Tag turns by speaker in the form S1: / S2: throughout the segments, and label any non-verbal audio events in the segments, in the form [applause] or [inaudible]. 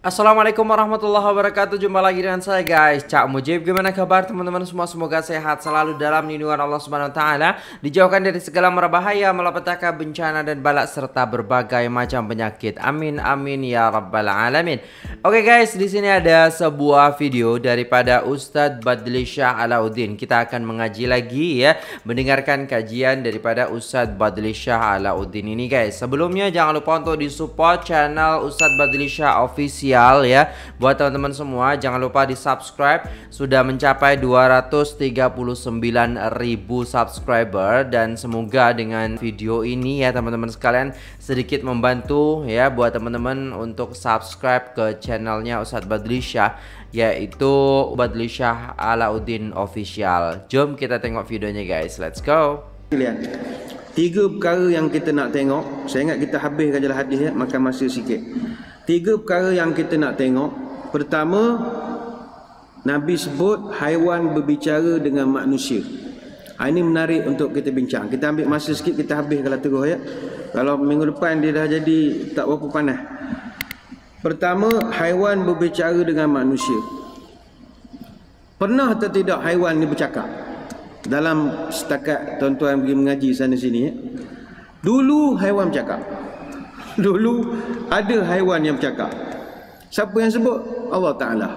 S1: Assalamualaikum warahmatullahi wabarakatuh. Jumpa lagi dengan saya guys. Cak Mujib Gimana kabar teman-teman semua? Semoga sehat selalu dalam lindungan Allah Subhanahu Taala. Dijauhkan dari segala merbahaya Malapetaka bencana dan balak Serta berbagai macam penyakit. Amin amin ya rabbal alamin. Oke guys di sini ada sebuah video Daripada Ustadz Badli Shah Alauddin. Kita akan mengaji lagi ya. Mendengarkan kajian daripada Ustadz Badli Shah Alauddin ini guys. Sebelumnya jangan lupa untuk disupport channel Ustadz Badli Shah Official spesial ya. Buat teman-teman semua jangan lupa di subscribe sudah mencapai 239 ribu subscriber dan semoga dengan video ini ya teman-teman sekalian sedikit membantu ya buat teman-teman untuk subscribe ke channelnya Ustadz Badli Shah yaitu Badli Shah Alauddin Official. Jom kita tengok videonya guys. Let's go.
S2: Lihat. Tiga perkara yang kita nak tengok. Saya ingat kita habiskan jelas hadis ya Makan masa sikit Tiga perkara yang kita nak tengok. Pertama Nabi sebut haiwan berbicara dengan manusia. Ha, Ini menarik untuk kita bincang. Kita ambil masa sikit kita habis kalau terus ya. Kalau minggu depan dia dah jadi tak berapa panas. Pertama haiwan berbicara dengan manusia. Pernah atau tidak haiwan ni bercakap? Dalam setakat tuan-tuan pergi mengaji sana sini ya? Dulu haiwan bercakap Dulu ada haiwan yang bercakap. Siapa yang sebut? Allah Ta'ala.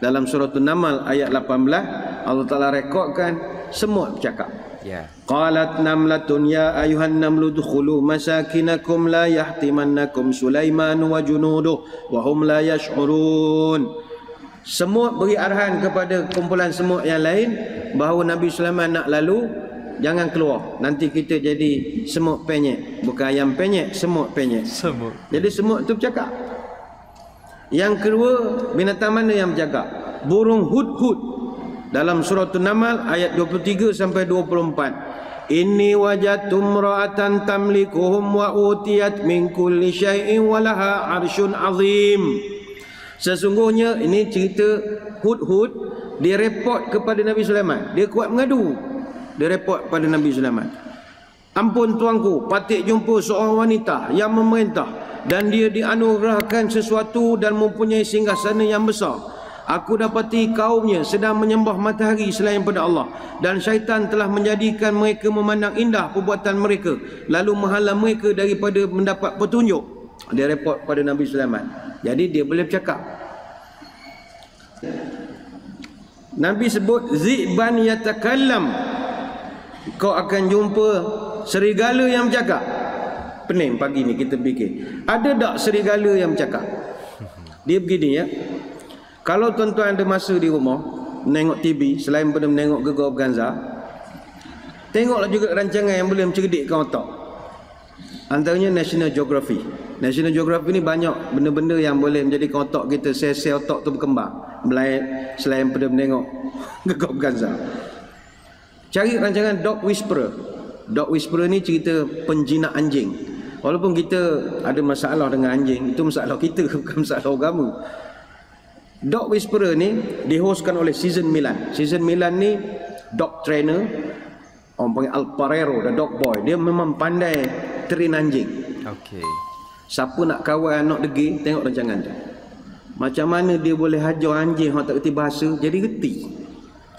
S2: Dalam surah An-Naml ayat 18, Allah Ta'ala rekodkan semua bercakap. Ya. Qalat namlatun ya ayuhan namlu dukhulu masakinakum la yahtimannakum Sulaiman wa junuduh wa hum la yash'urun. Semut beri arahan kepada kumpulan semut yang lain bahawa Nabi Sulaiman nak lalu Jangan keluar. Nanti kita jadi semut penyek. Bukan ayam penyek, semut penyek. Semut. Jadi semut tu bercakap. Yang kedua, binatang mana yang bercakap? Burung hud-hud. Dalam surah An-Naml ayat 23 sampai 24. Inni wajatum ra'atan tamlikuhum wa utiyat min kulli syai'in walaha arsyun azim. Sesungguhnya ini cerita hud-hud dia report kepada Nabi Sulaiman. Dia kuat mengadu. Dia report pada Nabi Sulaiman. Ampun tuanku, patik jumpa seorang wanita yang memerintah dan dia dianugerahkan sesuatu dan mempunyai singgah sana yang besar. Aku dapati kaumnya sedang menyembah matahari selain pada Allah dan syaitan telah menjadikan mereka memandang indah perbuatan mereka lalu menghalang mereka daripada mendapat petunjuk. Dia report pada Nabi Sulaiman. Jadi dia boleh bercakap. Nabi sebut ziban yatakallam kau akan jumpa serigala yang bercakap. Pening pagi ni kita fikir. Ada tak serigala yang bercakap? [laughs] Dia begini ya. Kalau tuan-tuan ada masa di rumah, menengok TV, selain pada menengok Gegar Ganza, tengoklah juga rancangan yang boleh mencerdikkan otak. Antaranya National Geography. National Geography ni banyak benda-benda yang boleh menjadi otak kita, sel-sel otak tu berkembang. Selain pada menengok [laughs] Gegar Ganza. Cari rancangan Dog Whisperer. Dog Whisperer ni cerita penjinak anjing. Walaupun kita ada masalah dengan anjing, itu masalah kita [laughs] bukan masalah agama. Dog Whisperer ni dihostkan oleh Season Milan. Season Milan ni dog trainer, orang panggil Alparero, the dog boy. Dia memang pandai train anjing. Okay. Siapa nak kawal anak degi, tengok rancangan tu. Macam mana dia boleh hajar anjing yang tak kerti bahasa, jadi reti.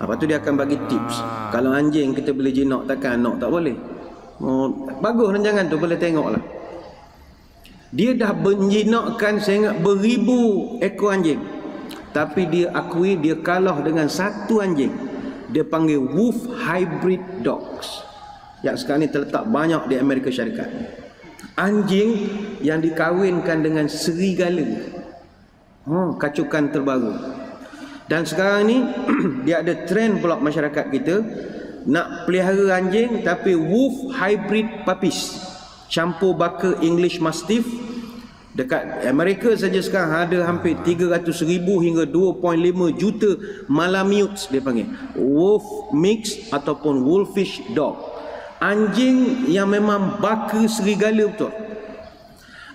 S2: Lepas tu dia akan bagi tips. Ah. Kalau anjing kita boleh jinak takkan anak tak boleh. Oh, bagus rancangan tu boleh tengok lah. Dia dah menjinakkan ingat beribu ekor anjing. Tapi dia akui dia kalah dengan satu anjing. Dia panggil wolf hybrid dogs. Yang sekarang ni terletak banyak di Amerika Syarikat. Anjing yang dikawinkan dengan serigala. Oh, kacukan terbaru. Dan sekarang ni [clears throat] dia ada trend pula masyarakat kita nak pelihara anjing tapi wolf hybrid puppies. Campur baka English Mastiff Dekat Amerika saja sekarang ada hampir 300 ribu hingga 2.5 juta Malamutes dia panggil. Wolf mix ataupun wolfish dog. Anjing yang memang baka serigala betul.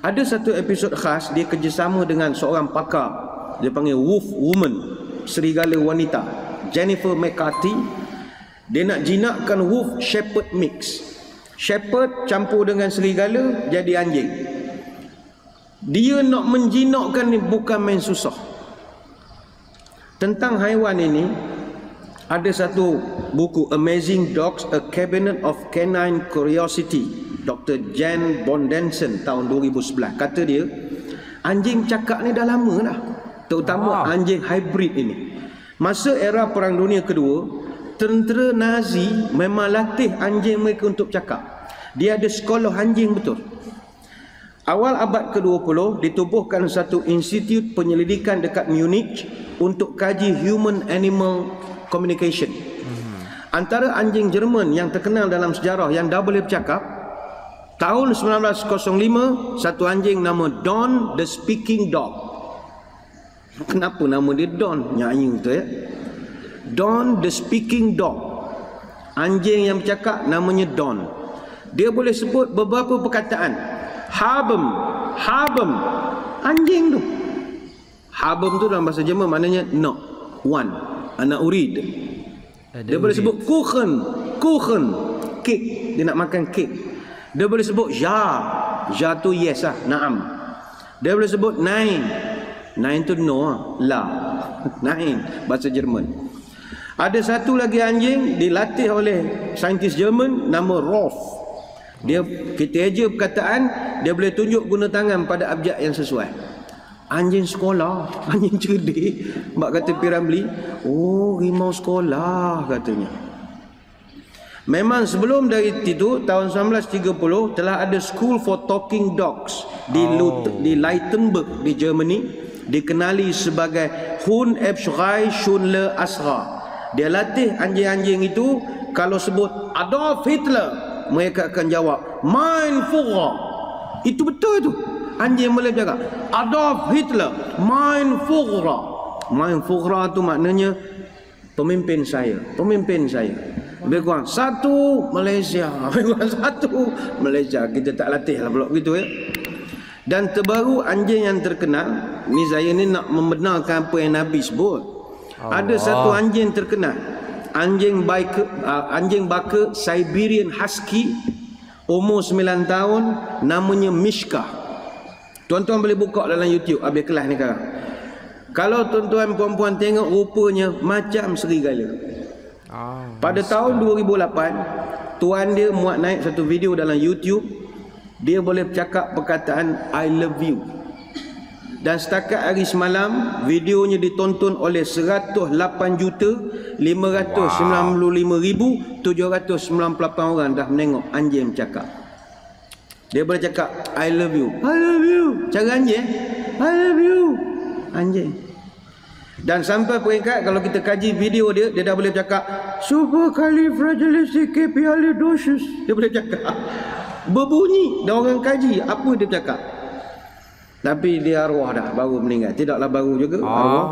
S2: Ada satu episod khas dia kerjasama dengan seorang pakar. Dia panggil wolf woman serigala wanita Jennifer McCarthy dia nak jinakkan wolf shepherd mix shepherd campur dengan serigala jadi anjing Dia nak menjinakkan ni bukan main susah. Tentang haiwan ini ada satu buku Amazing Dogs A Cabinet of Canine Curiosity Dr. Jan Bondenson tahun 2011 kata dia anjing cakap ni dah lama dah terutama wow. anjing hybrid ini masa era perang dunia kedua tentera Nazi memang latih anjing mereka untuk cakap dia ada sekolah anjing betul Awal abad ke-20 ditubuhkan satu institut penyelidikan dekat Munich untuk kaji human animal communication. Hmm. Antara anjing Jerman yang terkenal dalam sejarah yang dah boleh bercakap tahun 1905 satu anjing nama Don the Speaking Dog. Kenapa nama dia Don? Nyanyi betul ya. Don the Speaking Dog. Anjing yang bercakap namanya Don. Dia boleh sebut beberapa perkataan Habem, Habem, anjing tu. Habem tu dalam bahasa Jerman maknanya no, one, anak urid. Dia boleh sebut kuchen, kuchen, kek. Dia nak makan kek. Dia boleh sebut ja, ja tu yes lah, naam. Dia boleh sebut nine, nine tu no lah, nine bahasa Jerman. Ada satu lagi anjing dilatih oleh saintis Jerman nama Rolf. Dia kita eja perkataan, dia boleh tunjuk guna tangan pada abjad yang sesuai. Anjing sekolah, [laughs] anjing cerdik. Mak kata Piramli, oh rimau sekolah katanya. Memang sebelum dari itu tahun 1930 telah ada school for talking dogs di oh. Lut, di Leitenberg di Germany dikenali sebagai Hund Ebschrei Schunle Asra. Dia latih anjing-anjing itu kalau sebut Adolf Hitler mereka akan jawab mein Führer itu betul itu. Anjing boleh jaga Adolf Hitler mein Führer mein Führer itu maknanya pemimpin saya pemimpin saya. Lebih kurang satu Malaysia. [laughs] Lebih kurang satu Malaysia. Kita tak latih lah pula begitu ya dan terbaru anjing yang terkenal ni saya ni nak membenarkan apa yang Nabi sebut Allah. ada satu anjing terkenal anjing baka uh, anjing baka Siberian Husky umur 9 tahun namanya Mishka. Tuan-tuan boleh buka dalam YouTube habis kelas ni sekarang. Kalau tuan-tuan puan-puan tengok rupanya macam serigala. Oh, Pada tahun 2008 tuan dia muat naik satu video dalam YouTube dia boleh bercakap perkataan I love you. Dan setakat hari semalam videonya ditonton oleh 108 juta 595,798 orang dah menengok anjing bercakap dia boleh cakap I love you. I love you. Cara anjing I love you. Anjing dan sampai peringkat kalau kita kaji video dia dia dah boleh cakap super kali fragilisticexpialidocious dia boleh cakap berbunyi dah orang kaji apa dia cakap tapi dia arwah dah baru meninggal. Tidaklah baru juga oh. arwah.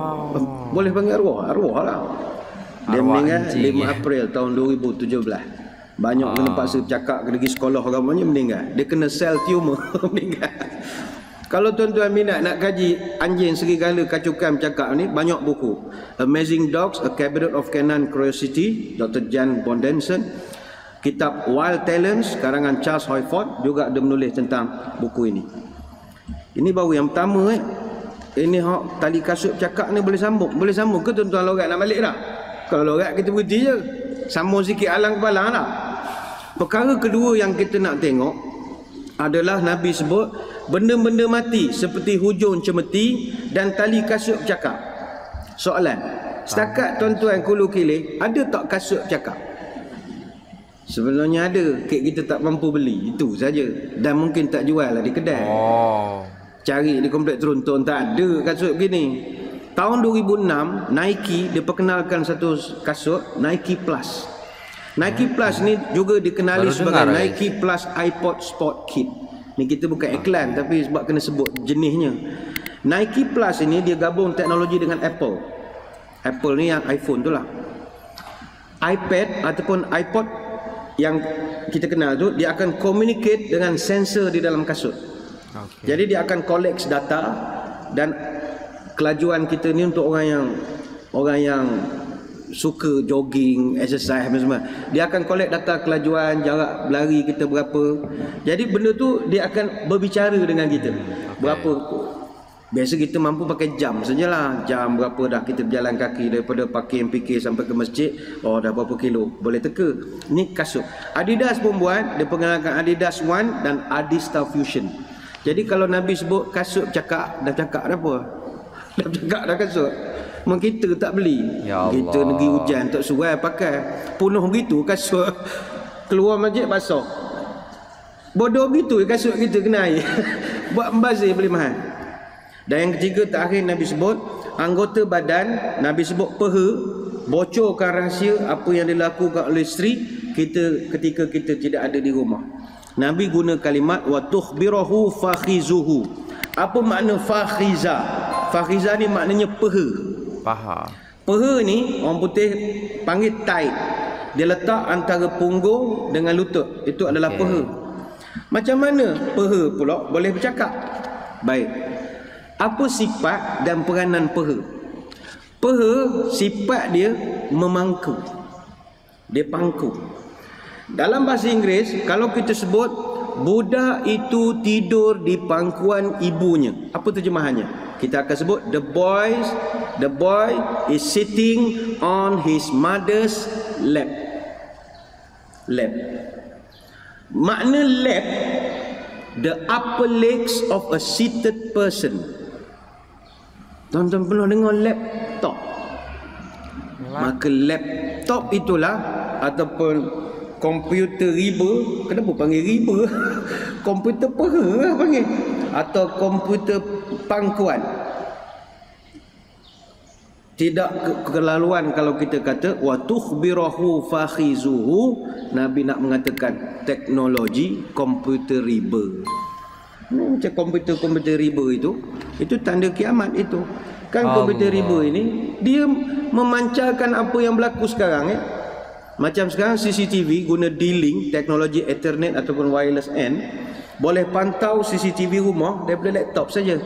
S2: Boleh panggil arwah, arwah lah. Dia arwah meninggal anjing, 5 ya. April tahun 2017. Banyak oh. kena paksa cakap pergi sekolah agamanya meninggal. Dia kena sel tumor [laughs] meninggal. Kalau tuan-tuan minat nak kaji anjing serigala kacukan cakap ni banyak buku. Amazing Dogs, A Cabinet of Canine Curiosity, Dr. Jan Bondenson. Kitab Wild Talents karangan Charles Hoyford juga ada menulis tentang buku ini. Ini baru yang pertama eh. Ini hak tali kasut cakap ni boleh sambung. Boleh sambung ke tuan-tuan lorat nak balik dah? Kalau lorat kita berhenti je. Sambung sikit alang kepala dah. Perkara kedua yang kita nak tengok adalah Nabi sebut benda-benda mati seperti hujung cemeti dan tali kasut cakap. Soalan. Setakat tuan-tuan kulu kilih, ada tak kasut cakap? Sebenarnya ada. Kek kita tak mampu beli. Itu saja. Dan mungkin tak jual lah di kedai. Oh cari di komplek teruntun tak ada kasut begini tahun 2006 Nike dia perkenalkan satu kasut Nike Plus Nike Plus ni juga dikenali Baru sebagai Nike guys. Plus iPod Sport Kit ni kita bukan iklan tapi sebab kena sebut jenisnya Nike Plus ini dia gabung teknologi dengan Apple Apple ni yang iPhone tu lah iPad ataupun iPod yang kita kenal tu dia akan communicate dengan sensor di dalam kasut Okay. Jadi dia akan collect data dan kelajuan kita ni untuk orang yang orang yang suka jogging, exercise apa semua. Dia akan collect data kelajuan, jarak berlari kita berapa. Jadi benda tu dia akan berbicara dengan kita. Berapa Biasa kita mampu pakai jam sajalah. Jam berapa dah kita berjalan kaki daripada pakai MPK sampai ke masjid. Oh dah berapa kilo. Boleh teka. Ni kasut. Adidas pun buat. Dia pengenakan Adidas One dan Adista Fusion. Jadi kalau Nabi sebut kasut cakap, dah cakap dah apa? [laughs] Dah cakap dah kasut. Memang kita tak beli.
S1: Ya Allah.
S2: Kita negeri hujan tak suai pakai. Penuh begitu kasut. [laughs] Keluar masjid basah. Bodoh begitu kasut kita kena air. [laughs] Buat membazir beli mahal. Dan yang ketiga terakhir Nabi sebut anggota badan Nabi sebut peha bocorkan rahsia apa yang dilakukan oleh isteri kita ketika kita tidak ada di rumah. Nabi guna kalimat wa tukhbirahu fakhizuhu. Apa makna fakhiza? Fakhiza ni maknanya peha.
S1: Paha.
S2: Peha ni orang putih panggil tai. Dia letak antara punggung dengan lutut. Itu adalah
S1: Okey.
S2: peha. Macam mana peha pula boleh bercakap? Baik. Apa sifat dan peranan peha? Peha sifat dia memangku. Dia pangku. Dalam bahasa Inggeris kalau kita sebut budak itu tidur di pangkuan ibunya. Apa terjemahannya? Kita akan sebut the boys the boy is sitting on his mother's lap. Lap. Makna lap the upper legs of a seated person. Tuan-tuan pernah dengar laptop? Maka laptop itulah ataupun komputer riba, kenapa panggil riba? [laughs] komputer peha lah panggil atau komputer pangkuan. Tidak ke- kelaluan kalau kita kata wa tukhbirahu fakhizuhu Nabi nak mengatakan teknologi komputer riba. Macam komputer-komputer riba itu itu tanda kiamat itu. Kan komputer riba ini dia memancarkan apa yang berlaku sekarang ya. Macam sekarang CCTV guna D-Link teknologi Ethernet ataupun wireless N boleh pantau CCTV rumah daripada laptop saja.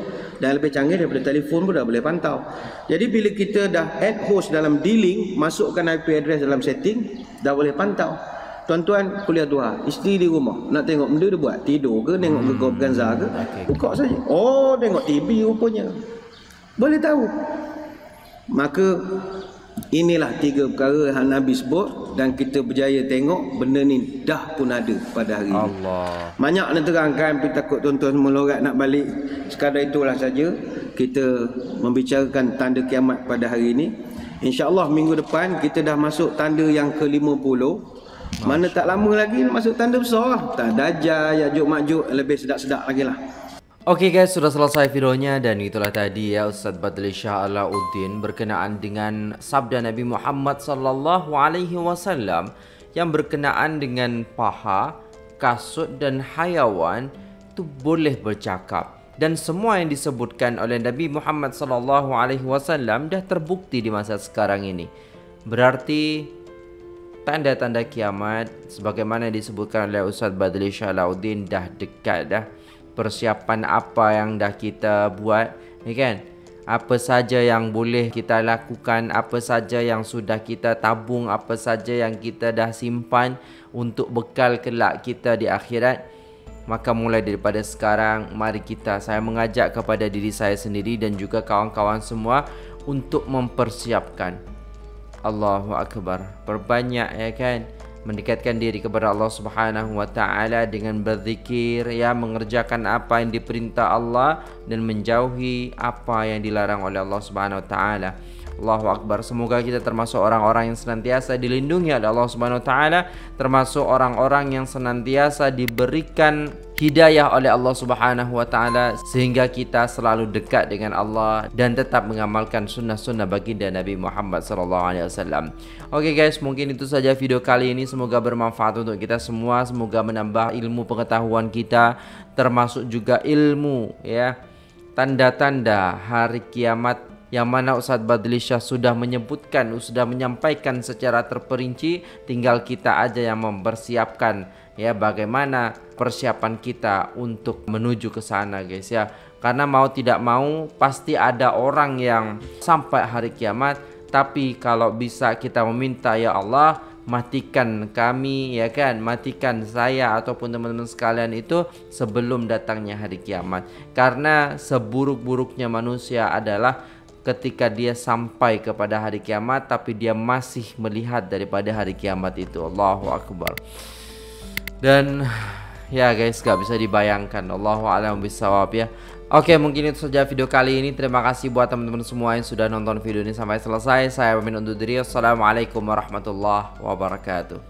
S2: Dan lebih canggih daripada telefon pun dah boleh pantau. Jadi bila kita dah add host dalam D-Link, masukkan IP address dalam setting, dah boleh pantau. Tuan-tuan kuliah duha, isteri di rumah, nak tengok benda dia buat, tidur ke, tengok ke Gop Ganza ke, buka saja. Oh, tengok TV rupanya. Boleh tahu. Maka inilah tiga perkara yang Nabi sebut dan kita berjaya tengok benda ni dah pun ada pada hari ini.
S1: Allah.
S2: Banyak nak terangkan tapi takut tuan-tuan semua lorat nak balik. Sekadar itulah saja kita membicarakan tanda kiamat pada hari ini. InsyaAllah minggu depan kita dah masuk tanda yang ke-50. Mana tak lama lagi masuk tanda besar lah. Tak Dajjal, Yajuk Majuk lebih sedap-sedap lagi lah.
S1: Oke guys, sudah selesai videonya dan itulah tadi ya Ustaz Badli Shah Alauddin berkenaan dengan sabda Nabi Muhammad sallallahu alaihi wasallam yang berkenaan dengan paha, kasut dan hayawan itu boleh bercakap. Dan semua yang disebutkan oleh Nabi Muhammad sallallahu alaihi wasallam dah terbukti di masa sekarang ini. Berarti tanda-tanda kiamat sebagaimana disebutkan oleh Ustaz Badli Syalauddin dah dekat dah persiapan apa yang dah kita buat ya kan? Apa saja yang boleh kita lakukan apa saja yang sudah kita tabung apa saja yang kita dah simpan untuk bekal kelak kita di akhirat. Maka mulai daripada sekarang mari kita saya mengajak kepada diri saya sendiri dan juga kawan-kawan semua untuk mempersiapkan. Allahu akbar. Perbanyak ya kan mendekatkan diri kepada Allah Subhanahu wa taala dengan berzikir ya mengerjakan apa yang diperintah Allah dan menjauhi apa yang dilarang oleh Allah Subhanahu wa taala. Allahu akbar. Semoga kita termasuk orang-orang yang senantiasa dilindungi oleh Allah Subhanahu wa taala, termasuk orang-orang yang senantiasa diberikan hidayah oleh Allah Subhanahu wa taala sehingga kita selalu dekat dengan Allah dan tetap mengamalkan sunnah-sunnah baginda Nabi Muhammad sallallahu alaihi wasallam. Oke guys, mungkin itu saja video kali ini semoga bermanfaat untuk kita semua, semoga menambah ilmu pengetahuan kita termasuk juga ilmu ya tanda-tanda hari kiamat yang mana Ustaz Badli Shah sudah menyebutkan, sudah menyampaikan secara terperinci, tinggal kita aja yang mempersiapkan ya bagaimana persiapan kita untuk menuju ke sana guys ya. Karena mau tidak mau pasti ada orang yang sampai hari kiamat tapi kalau bisa kita meminta ya Allah matikan kami ya kan matikan saya ataupun teman-teman sekalian itu sebelum datangnya hari kiamat karena seburuk-buruknya manusia adalah ketika dia sampai kepada hari kiamat tapi dia masih melihat daripada hari kiamat itu. Allahu akbar. Dan ya guys gak bisa dibayangkan. Allahu a'lam bisawab ya. Oke mungkin itu saja video kali ini. Terima kasih buat teman-teman semua yang sudah nonton video ini sampai selesai. Saya pamit undur diri. Assalamualaikum warahmatullahi wabarakatuh